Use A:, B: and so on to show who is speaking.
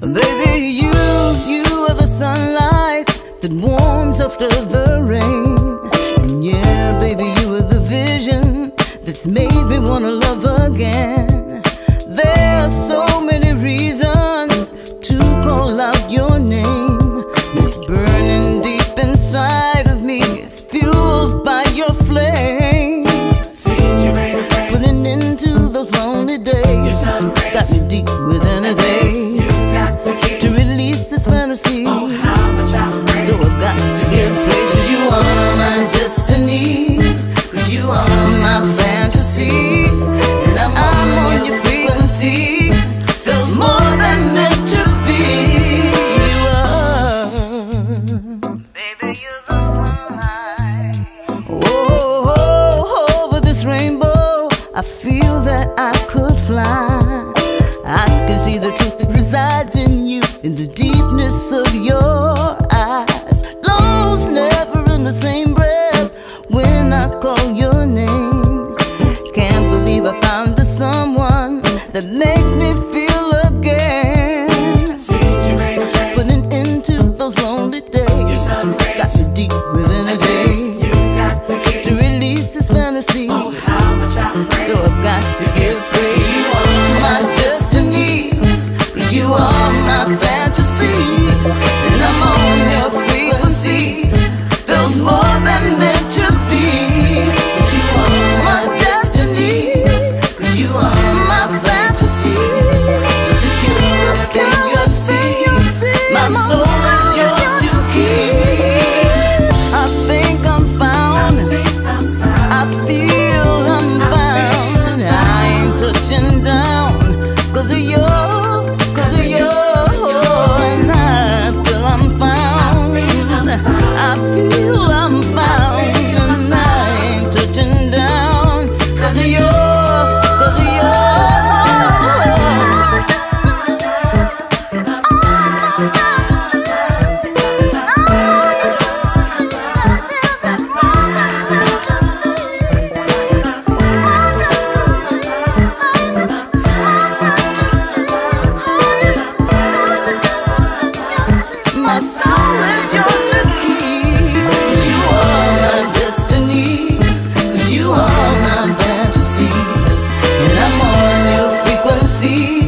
A: Baby, you, you are the sunlight that warms after the rain. And yeah, baby, you were the vision that's made me wanna love again. There are so many reasons to call out your that I could fly. I can see the truth that resides in you, in the deepness of your. see